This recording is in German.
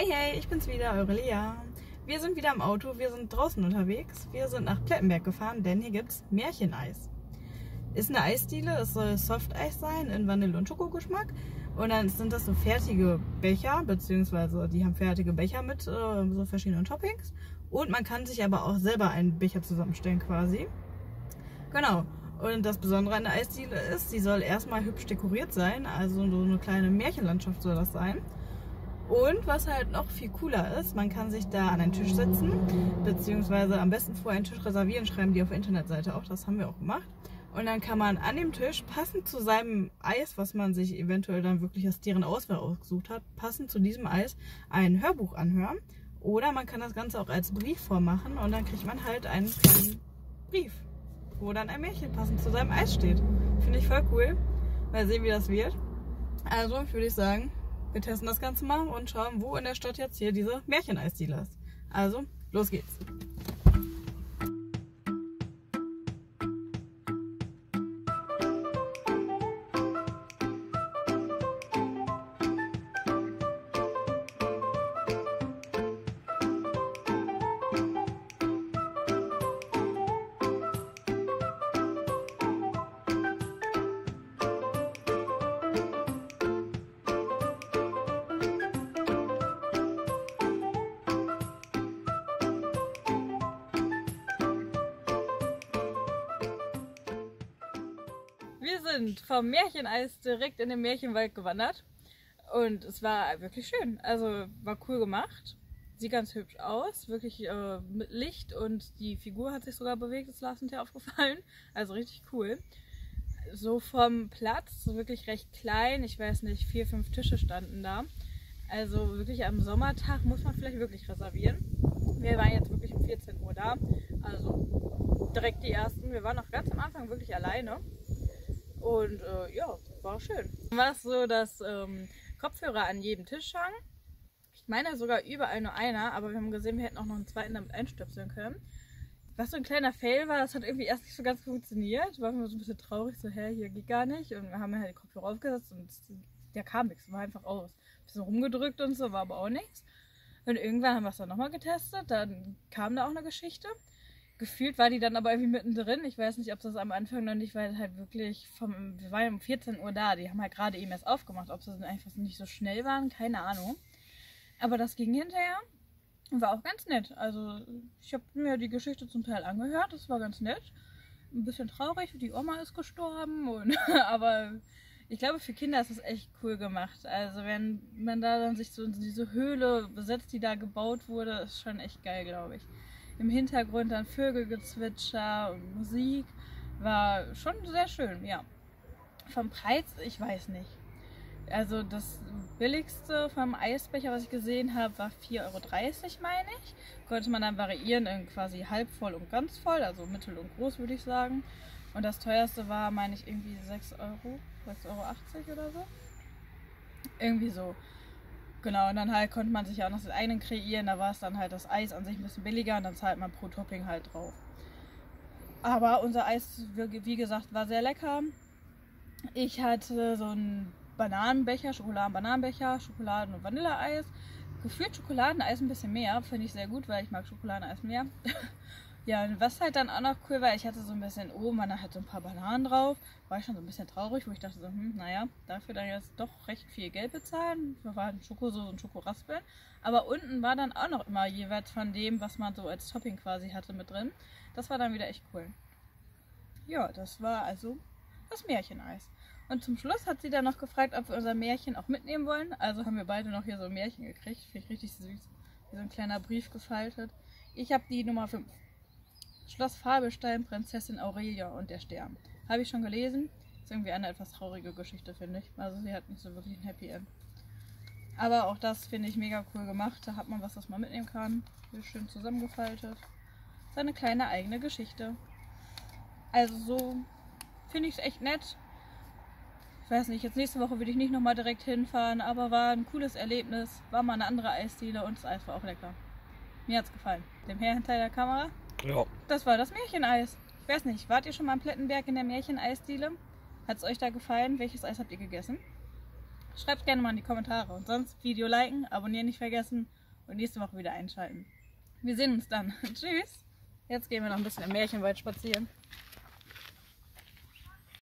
Hey, hey, ich bin's wieder, eure Lea. Wir sind wieder im Auto, wir sind draußen unterwegs. Wir sind nach Plettenberg gefahren, denn hier gibt's Märcheneis. Ist eine Eisdiele, es soll Softeis sein in Vanille- und Schokogeschmack. Und dann sind das so fertige Becher, beziehungsweise die haben fertige Becher mit äh, so verschiedenen Toppings. Und man kann sich aber auch selber einen Becher zusammenstellen quasi. Genau. Und das Besondere an der Eisdiele ist, sie soll erstmal hübsch dekoriert sein. Also so eine kleine Märchenlandschaft soll das sein. Und was halt noch viel cooler ist, man kann sich da an einen Tisch setzen, beziehungsweise am besten vorher einen Tisch reservieren, schreiben die auf der Internetseite auch, das haben wir auch gemacht. Und dann kann man an dem Tisch, passend zu seinem Eis, was man sich eventuell dann wirklich aus deren Auswahl ausgesucht hat, passend zu diesem Eis ein Hörbuch anhören. Oder man kann das Ganze auch als Brief vormachen und dann kriegt man halt einen kleinen Brief, wo dann ein Märchen passend zu seinem Eis steht. Finde ich voll cool. Mal sehen, wie das wird. Also würde ich sagen, wir testen das Ganze mal und schauen, wo in der Stadt jetzt hier diese Märcheneisdiele ist. Also, los geht's. Wir sind vom Märcheneis direkt in den Märchenwald gewandert. Und es war wirklich schön. Also war cool gemacht. Sieht ganz hübsch aus. Wirklich äh, mit Licht und die Figur hat sich sogar bewegt, ist Lars hinterher aufgefallen. Also richtig cool. So vom Platz, wirklich recht klein. Ich weiß nicht, vier, fünf Tische standen da. Also wirklich am Sommertag muss man vielleicht wirklich reservieren. Wir waren jetzt wirklich um 14 Uhr da. Also direkt die ersten. Wir waren noch ganz am Anfang wirklich alleine. Und äh, ja, war schön. War es so, dass ähm, Kopfhörer an jedem Tisch hangen. Ich meine sogar überall nur einer, aber wir haben gesehen, wir hätten auch noch einen zweiten damit einstöpseln können. Was so ein kleiner Fail war, das hat irgendwie erst nicht so ganz funktioniert. War immer so ein bisschen traurig, so, hä, hier geht gar nicht. Und wir haben halt die Kopfhörer aufgesetzt und der kam nichts, war einfach aus. Ein bisschen rumgedrückt und so, war aber auch nichts. Und irgendwann haben wir es dann nochmal getestet, dann kam da auch eine Geschichte gefühlt war die dann aber irgendwie mittendrin. Ich weiß nicht, ob das am Anfang noch nicht, weil halt wirklich vom, wir waren um 14 Uhr da, die haben halt gerade eben erst aufgemacht. Ob sie einfach nicht so schnell waren, keine Ahnung. Aber das ging hinterher und war auch ganz nett. Also ich habe mir die Geschichte zum Teil angehört, das war ganz nett. Ein bisschen traurig, die Oma ist gestorben und aber ich glaube, für Kinder ist das echt cool gemacht. Also wenn man da dann sich so in diese Höhle besetzt, die da gebaut wurde, ist schon echt geil, glaube ich im Hintergrund dann Vögelgezwitscher und Musik. War schon sehr schön, ja. Vom Preis, ich weiß nicht. Also das billigste vom Eisbecher, was ich gesehen habe, war 4,30 Euro, meine ich. Konnte man dann variieren in quasi halb voll und ganz voll, also mittel und groß würde ich sagen. Und das teuerste war, meine ich, irgendwie 6 Euro, 6,80 Euro oder so. Irgendwie so. Genau, und dann halt konnte man sich auch noch das eigenen kreieren. Da war es dann halt das Eis an sich ein bisschen billiger und dann zahlt man pro Topping halt drauf. Aber unser Eis, wie gesagt, war sehr lecker. Ich hatte so einen Bananenbecher, Schokoladen-Bananenbecher, Schokoladen- und Vanilleeis. Gefühlt Schokoladeneis ein bisschen mehr, finde ich sehr gut, weil ich mag Schokoladeneis mehr. Ja, und was halt dann auch noch cool war, ich hatte so ein bisschen oben, man hat so ein paar Bananen drauf. War ich schon so ein bisschen traurig, wo ich dachte so, hm, naja, dafür dann jetzt doch recht viel Geld bezahlen. Wir waren Schokosoße und Schokoraspeln. Aber unten war dann auch noch immer jeweils von dem, was man so als Topping quasi hatte, mit drin. Das war dann wieder echt cool. Ja, das war also das Märcheneis. Und zum Schluss hat sie dann noch gefragt, ob wir unser Märchen auch mitnehmen wollen. Also haben wir beide noch hier so ein Märchen gekriegt. Finde ich richtig süß. Wie so ein kleiner Brief gefaltet. Ich habe die Nummer 5. Schloss Fabelstein, Prinzessin Aurelia und der Stern. Habe ich schon gelesen. Ist irgendwie eine etwas traurige Geschichte, finde ich. Also sie hat nicht so wirklich ein Happy End. Aber auch das finde ich mega cool gemacht. Da hat man was, was man mitnehmen kann. Hier schön zusammengefaltet. Seine kleine eigene Geschichte. Also so finde ich es echt nett. Ich weiß nicht, jetzt nächste Woche würde ich nicht nochmal direkt hinfahren, aber war ein cooles Erlebnis. War mal eine andere Eisdiele und das Eis war auch lecker. Mir hat es gefallen. Dem Herr hinter der Kamera ja. Das war das Märcheneis. Ich weiß nicht, wart ihr schon mal am Plettenberg in der Märcheneisdiele? Hat es euch da gefallen? Welches Eis habt ihr gegessen? Schreibt gerne mal in die Kommentare. Und sonst Video liken, abonnieren nicht vergessen und nächste Woche wieder einschalten. Wir sehen uns dann. Tschüss. Jetzt gehen wir noch ein bisschen im Märchenwald spazieren.